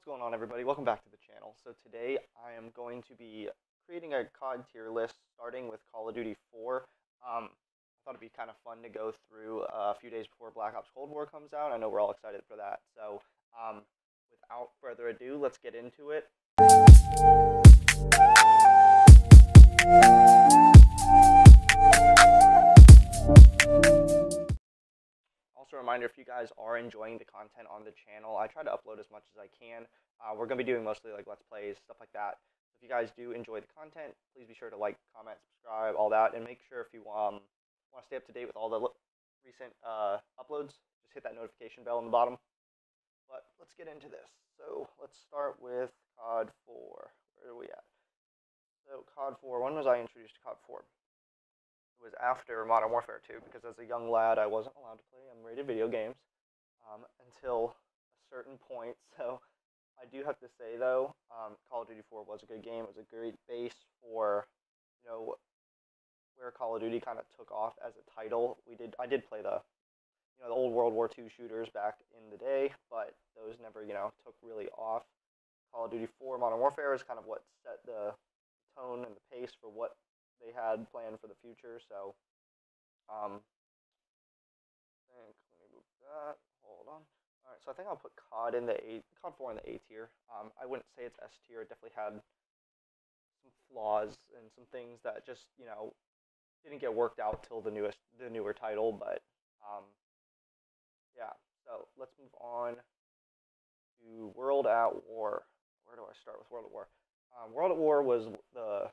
What's going on everybody? Welcome back to the channel. So today I am going to be creating a COD tier list starting with Call of Duty 4. Um, I thought it'd be kind of fun to go through uh, a few days before Black Ops Cold War comes out. I know we're all excited for that. So um, without further ado, let's get into it. Also, a reminder if you guys are enjoying the content on the channel, I try to upload as much as I can. Uh, we're going to be doing mostly like Let's Plays, stuff like that. If you guys do enjoy the content, please be sure to like, comment, subscribe, all that, and make sure if you um, want to stay up to date with all the recent uh, uploads, just hit that notification bell on the bottom. But let's get into this. So let's start with COD 4. Where are we at? So COD 4, when was I introduced to COD 4? It was after Modern Warfare 2 because as a young lad I wasn't allowed to play M-rated video games um, until a certain point. So I do have to say though, um, Call of Duty 4 was a good game. It was a great base for you know where Call of Duty kind of took off as a title. We did I did play the you know the old World War II shooters back in the day, but those never you know took really off. Call of Duty 4 Modern Warfare is kind of what set the tone and the pace for what they had planned for the future. So, um, I think let me move that. Hold on. All right, so I think I'll put COD in the A, COD 4 in the A tier. Um, I wouldn't say it's S tier. It definitely had some flaws and some things that just you know didn't get worked out till the newest the newer title. But um, yeah. So let's move on to World at War. Where do I start with World at War? Um, World at War was the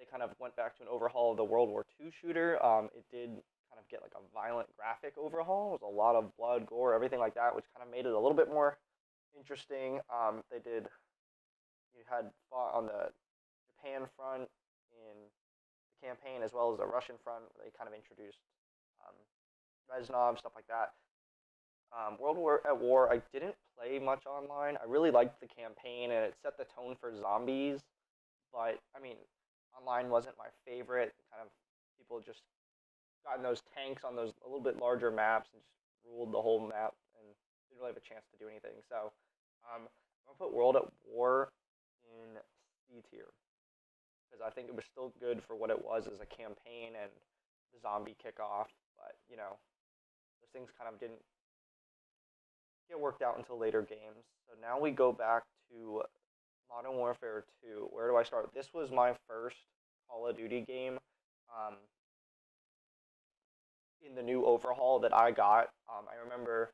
they kind of went back to an overhaul of the World War II shooter. Um, it did kind of get like a violent graphic overhaul. It was a lot of blood, gore, everything like that, which kind of made it a little bit more interesting. Um, they did, you had fought on the Japan front in the campaign as well as the Russian front. They kind of introduced um, Reznov, stuff like that. Um, World War at War, I didn't play much online. I really liked the campaign and it set the tone for zombies. But I mean, online wasn't my favorite. Kind of people just got in those tanks on those a little bit larger maps and just ruled the whole map and didn't really have a chance to do anything. So um, I'm gonna put World at War in C tier because I think it was still good for what it was as a campaign and the zombie kickoff. But you know, those things kind of didn't get worked out until later games. So now we go back to Modern Warfare 2. Where do I start? This was my first Call of Duty game um, in the new overhaul that I got. Um, I remember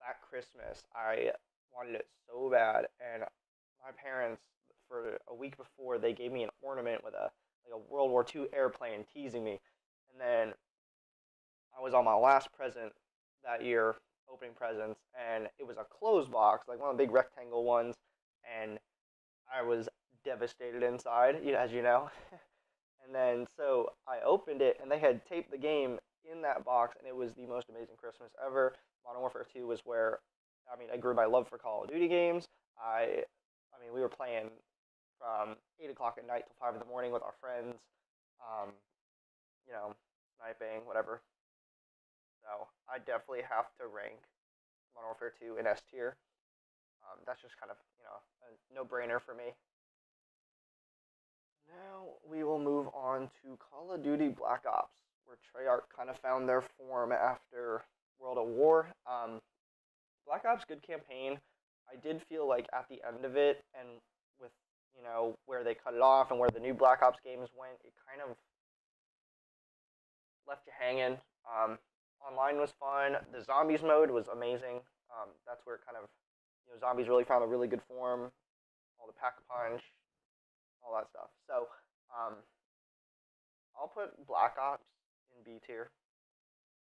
that Christmas, I wanted it so bad, and my parents, for a week before, they gave me an ornament with a like a World War II airplane teasing me, and then I was on my last present that year opening presents, and it was a closed box, like one of the big rectangle ones, and I was devastated inside, as you know. and then so I opened it, and they had taped the game in that box, and it was the most amazing Christmas ever. Modern Warfare 2 was where, I mean, I grew my love for Call of Duty games. I, I mean, we were playing from eight o'clock at night till five in the morning with our friends. Um, you know, sniping, whatever. So I definitely have to rank Modern Warfare 2 in S tier. Um, that's just kind of, you know, a no-brainer for me. Now we will move on to Call of Duty Black Ops, where Treyarch kind of found their form after World of War. Um, Black Ops, good campaign. I did feel like at the end of it, and with you know where they cut it off and where the new Black Ops games went, it kind of left you hanging. Um, online was fun. The zombies mode was amazing. Um, that's where it kind of know, zombies really found a really good form, all the pack punch, all that stuff. So, um, I'll put Black Ops in B tier.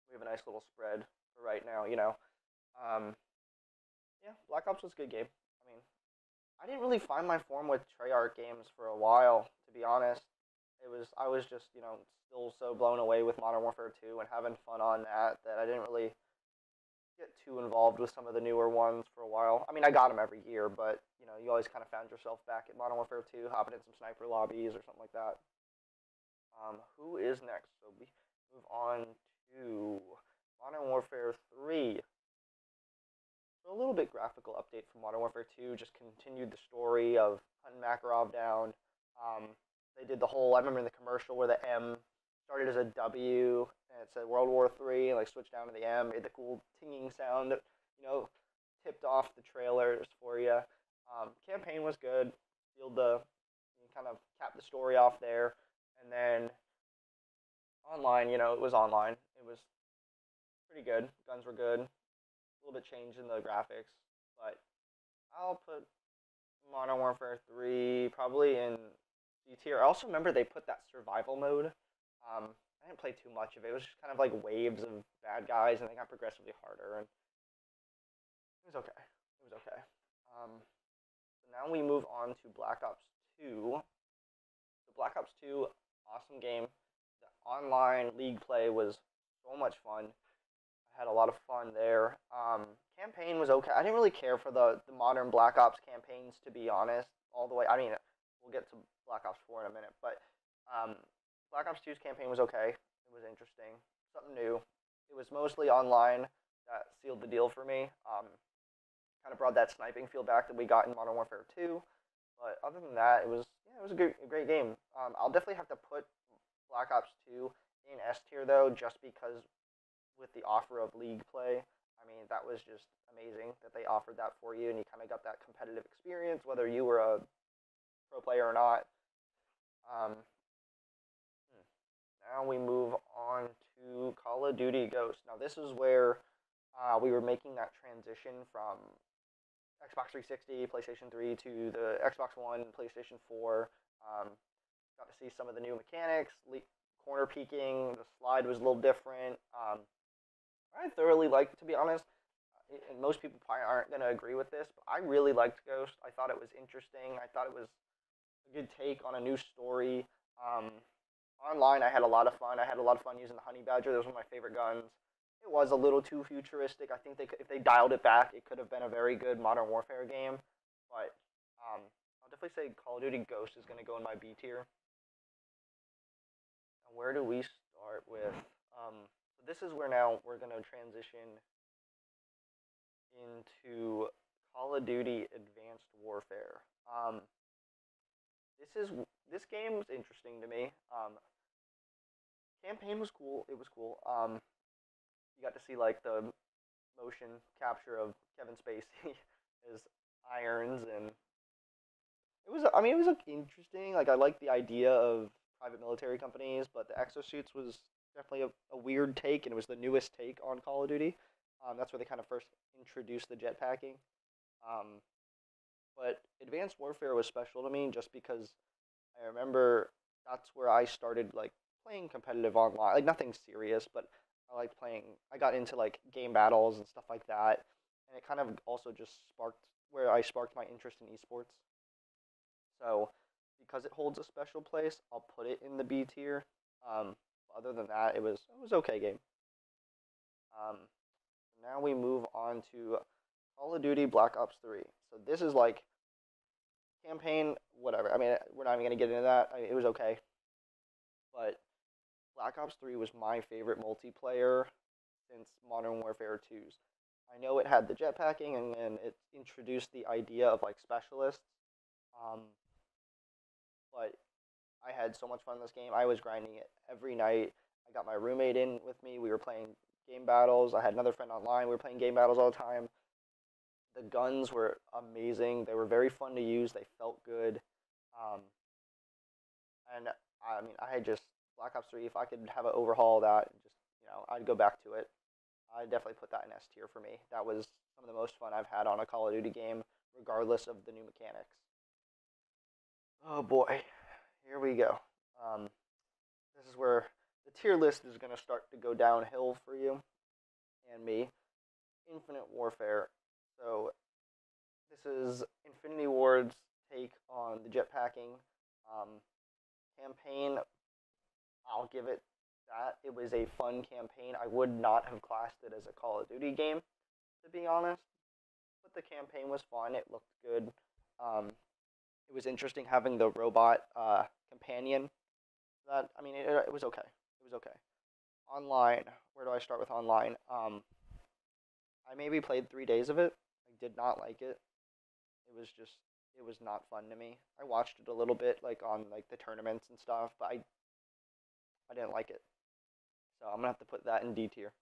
We have a nice little spread for right now, you know. Um, yeah, Black Ops was a good game. I mean, I didn't really find my form with Treyarch games for a while, to be honest. It was I was just you know still so blown away with Modern Warfare 2 and having fun on that that I didn't really get too involved with some of the newer ones for a while. I mean, I got them every year, but you know, you always kind of found yourself back at Modern Warfare 2, hopping in some sniper lobbies or something like that. Um, who is next? So we move on to Modern Warfare 3. So a little bit graphical update from Modern Warfare 2. Just continued the story of hunting Makarov down. Um, they did the whole. I remember in the commercial where the M started as a W and it said World War Three, like switched down to the M, made the cool tinging sound you know tipped off the trailers for you. Um, campaign was good. Sealed the kind of capped the story off there, and then online, you know, it was online. It was pretty good. Guns were good. A little bit change in the graphics, but I'll put Modern Warfare 3 probably in C tier. I also remember they put that survival mode. Um, I didn't play too much of it. It was just kind of like waves of bad guys, and they got progressively harder, and it was okay. It was okay. Um, so now we move on to Black Ops 2. The Black Ops 2, awesome game. The online league play was so much fun. I had a lot of fun there. Um, campaign was okay. I didn't really care for the, the modern Black Ops campaigns, to be honest, all the way. I mean, we'll get to Black Ops 4 in a minute, but um, Black Ops 2's campaign was okay. It was interesting, something new. It was mostly online that sealed the deal for me. Um, kind of brought that sniping feel back that we got in Modern Warfare 2. But other than that, it was yeah, it was a, good, a great game. Um, I'll definitely have to put Black Ops 2 in S tier though, just because with the offer of league play, I mean that was just amazing that they offered that for you, and you kind of got that competitive experience, whether you were a pro player or not. Um. Now we move on to Call of Duty Ghost. Now this is where uh, we were making that transition from Xbox 360, PlayStation 3 to the Xbox One, PlayStation 4. Um, got to see some of the new mechanics, le- corner peeking. The slide was a little different. Um, I thoroughly liked, it to be honest, uh, and most people probably aren't going to agree with this, but I really liked Ghost. I thought it was interesting. I thought it was a good take on a new story. Um, online, I had a lot of fun. I had a lot of fun using the Honey Badger. One of my favorite guns it was a little too futuristic. I think they could, if they dialed it back, it could have been a very good Modern Warfare game. But um, I'll definitely say Call of Duty Ghost is going to go in my B tier. And where do we start with? Um, so this is where now we're going to transition into Call of Duty Advanced Warfare. Um, this is this game was interesting to me. Um, campaign was cool. It was cool. Um, you got to see like the motion capture of Kevin Spacey as irons and it was I mean it was like, interesting like I like the idea of private military companies but the exosuits was definitely a, a weird take and it was the newest take on Call of Duty um, that's where they kind of first introduced the jetpacking um, but Advanced Warfare was special to me just because I remember that's where I started like playing competitive online like nothing serious but I liked playing. I got into like game battles and stuff like that, and it kind of also just sparked where I sparked my interest in esports. So, because it holds a special place, I'll put it in the B tier. Um, other than that, it was it was okay game. Um, now we move on to Call of Duty Black Ops Three. So this is like campaign, whatever. I mean, we're not even gonna get into that. I mean, it was okay, but Black Ops 3 was my favorite multiplayer since Modern Warfare 2's. I know it had the jetpacking and, and it introduced the idea of like specialists. Um, but I had so much fun in this game. I was grinding it every night. I got my roommate in with me. We were playing game battles. I had another friend online. We were playing game battles all the time. The guns were amazing. They were very fun to use. They felt good. Um, and I mean, I had just Black Ops 3, if I could have an overhaul of that, and just you know, I'd go back to it. I'd definitely put that in S tier for me. That was some of the most fun I've had on a Call of Duty game, regardless of the new mechanics. Oh boy, here we go. Um, this is where the tier list is going to start to go downhill for you and me. Infinite Warfare. So this is Infinity Ward's take on the jetpacking. Um, campaign I'll give it that. It was a fun campaign. I would not have classed it as a Call of Duty game, to be honest. But the campaign was fun. It looked good. Um, it was interesting having the robot uh, companion. That I mean, it, it was okay. It was okay. Online, where do I start with online? Um, I maybe played three days of it. Did not like it. It was just it was not fun to me. I watched it a little bit like on like the tournaments and stuff, but I I didn't like it. So I'm gonna have to put that in D tier,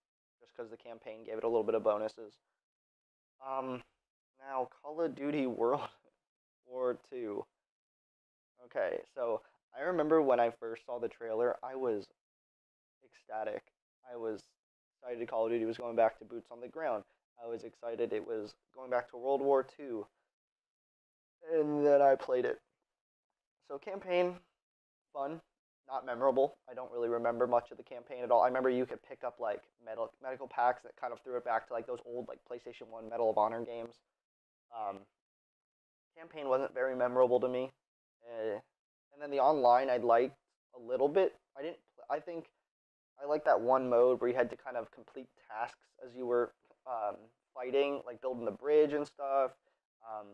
just because the campaign gave it a little bit of bonuses. Um, now Call of Duty World War Two. Okay, so I remember when I first saw the trailer, I was ecstatic. I was excited Call of Duty was going back to boots on the ground. I was excited it was going back to World War II. And then I played it. So campaign, fun, not memorable. I don't really remember much of the campaign at all. I remember you could pick up like metal, medical packs that kind of threw it back to like those old like PlayStation 1 Medal of Honor games. Um, campaign wasn't very memorable to me. Uh, and then the online I liked a little bit. I didn't. I think I like that one mode where you had to kind of complete tasks as you were um, fighting, like building the bridge and stuff. Um,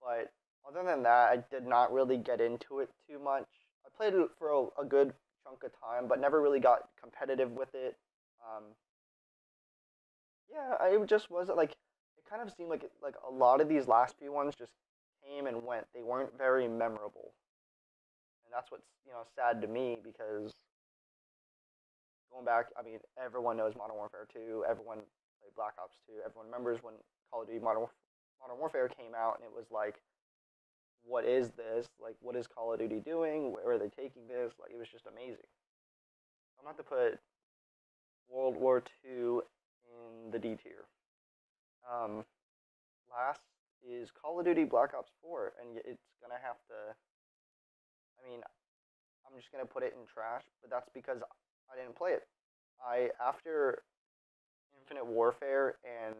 but other than that, I did not really get into it too much. I played it for a, a good chunk of time, but never really got competitive with it. Um, yeah, I just wasn't like. It kind of seemed like it, like a lot of these last few ones just came and went. They weren't very memorable, and that's what's you know sad to me because going back, I mean, everyone knows Modern Warfare 2. Everyone played Black Ops 2. Everyone remembers when Call of Duty Modern, Modern Warfare came out, and it was like, what is this? Like, what is Call of Duty doing? Where are they taking this? Like, it was just amazing. I'm going to put World War II in the D tier. Um, last is Call of Duty Black Ops 4, and it's going to have to. I mean, I'm just going to put it in trash, but that's because I didn't play it. I after Infinite Warfare and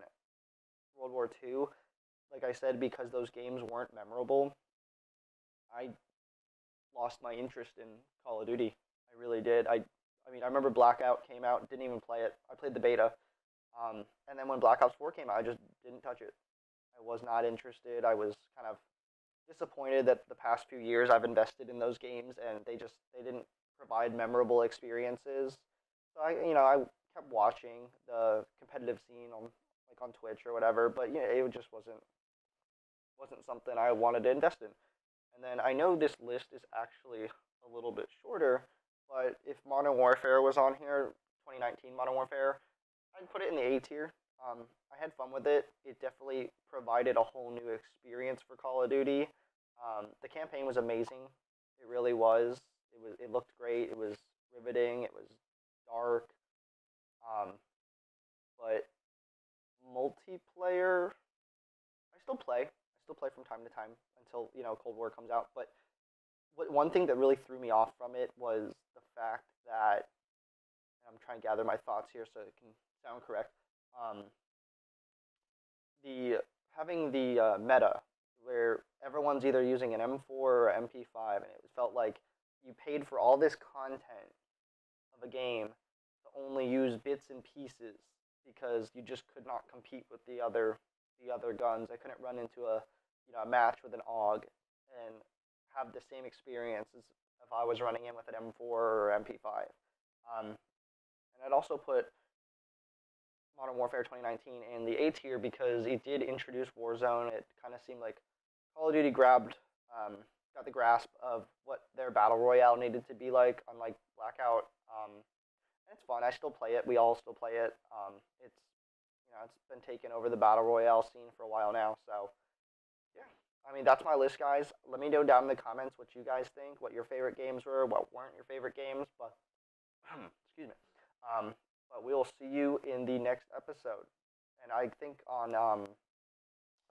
World War II, like I said, because those games weren't memorable, I lost my interest in Call of Duty. I really did. I I mean, I remember Blackout came out, didn't even play it. I played the beta. Um, and then when Black Ops 4 came out, I just didn't touch it. I was not interested. I was kind of disappointed that the past few years I've invested in those games and they just they didn't provide memorable experiences. So I, you know, I kept watching the competitive scene on like on Twitch or whatever, but you know, it just wasn't wasn't something I wanted to invest in. And then I know this list is actually a little bit shorter, but if Modern Warfare was on here, 2019 Modern Warfare, I'd put it in the A tier. Um, I had fun with it. It definitely provided a whole new experience for Call of Duty. Um, the campaign was amazing. It really was. It was it looked great. It was riveting. It was dark. Um, but multiplayer, I still play. I still play from time to time until you know Cold War comes out. But what one thing that really threw me off from it was the fact that I'm trying to gather my thoughts here so it can sound correct. Um, the having the uh, meta where everyone's either using an M4 or MP5, and it felt like you paid for all this content of a game only use bits and pieces because you just could not compete with the other the other guns. I couldn't run into a you know a match with an AUG and have the same experience as if I was running in with an M4 or MP5. Um, and I'd also put Modern Warfare 2019 in the A tier because it did introduce Warzone. It kind of seemed like Call of Duty grabbed um, got the grasp of what their battle royale needed to be like, unlike Blackout. Um, it's fun. I still play it. We all still play it. Um, it's you know it's been taking over the battle royale scene for a while now. So yeah, I mean that's my list, guys. Let me know down in the comments what you guys think, what your favorite games were, what weren't your favorite games. But excuse me. Um, but we'll see you in the next episode. And I think on um,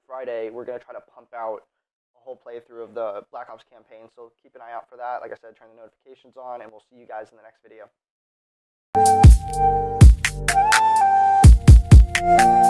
Friday we're gonna try to pump out a whole playthrough of the Black Ops campaign. So keep an eye out for that. Like I said, turn the notifications on, and we'll see you guys in the next video. Thank you.